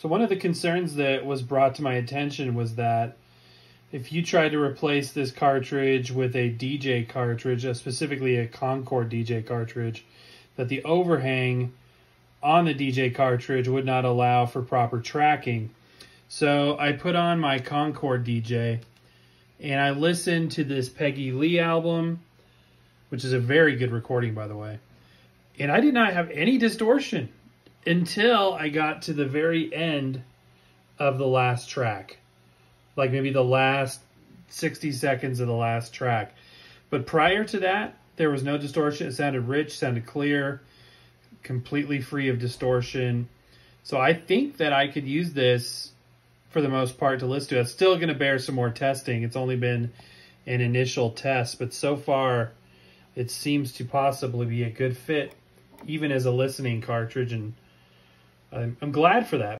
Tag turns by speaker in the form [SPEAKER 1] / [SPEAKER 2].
[SPEAKER 1] So one of the concerns that was brought to my attention was that if you tried to replace this cartridge with a DJ cartridge, uh, specifically a Concorde DJ cartridge, that the overhang on the DJ cartridge would not allow for proper tracking. So I put on my Concorde DJ and I listened to this Peggy Lee album, which is a very good recording, by the way. And I did not have any distortion until I got to the very end of the last track. Like maybe the last 60 seconds of the last track. But prior to that, there was no distortion. It sounded rich, sounded clear, completely free of distortion. So I think that I could use this for the most part to listen to. It's still going to bear some more testing. It's only been an initial test, but so far it seems to possibly be a good fit even as a listening cartridge and I'm, I'm glad for that.